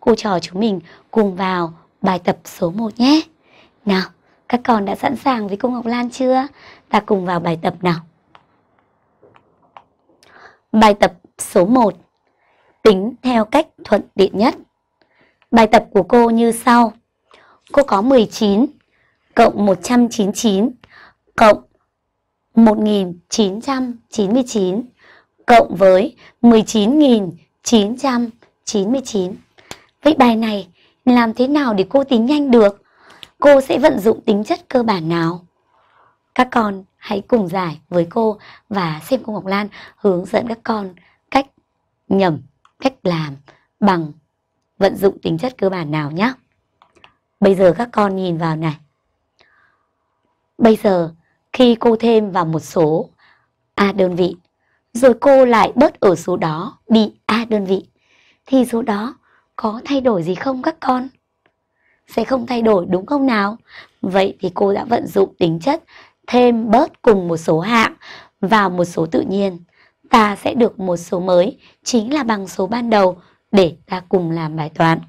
cô trò chúng mình cùng vào bài tập số 1 nhé. Nào, các con đã sẵn sàng với cô Ngọc Lan chưa? Ta cùng vào bài tập nào. Bài tập số 1 Tính theo cách thuận tiện nhất Bài tập của cô như sau Cô có 19 cộng 199 cộng 1999 cộng với 19.999. Vậy bài này làm thế nào để cô tính nhanh được? Cô sẽ vận dụng tính chất cơ bản nào? Các con hãy cùng giải với cô và xem cô Ngọc Lan hướng dẫn các con cách nhầm, cách làm bằng vận dụng tính chất cơ bản nào nhé. Bây giờ các con nhìn vào này. Bây giờ khi cô thêm vào một số A đơn vị, rồi cô lại bớt ở số đó đi A đơn vị, thì số đó có thay đổi gì không các con? Sẽ không thay đổi đúng không nào? Vậy thì cô đã vận dụng tính chất thêm bớt cùng một số hạng vào một số tự nhiên. Ta sẽ được một số mới, chính là bằng số ban đầu để ta cùng làm bài toán.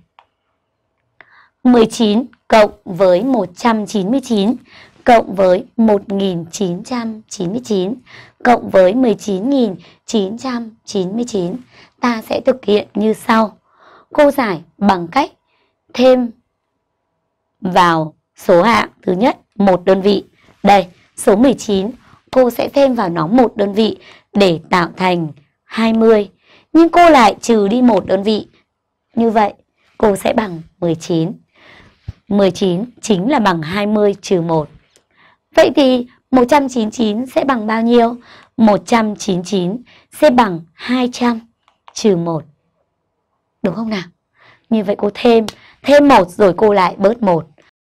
19 cộng với 199 cộng với 1999 cộng với 19.999 ta sẽ thực hiện như sau. Cô giải bằng cách thêm vào số hạng thứ nhất một đơn vị. Đây, số 19 cô sẽ thêm vào nó một đơn vị để tạo thành 20. Nhưng cô lại trừ đi một đơn vị. Như vậy, cô sẽ bằng 19. 19 chính là bằng 20 trừ 1. Vậy thì 199 sẽ bằng bao nhiêu? 199 sẽ bằng 200 trừ 1. Đúng không nào? Như vậy cô thêm, thêm một rồi cô lại bớt một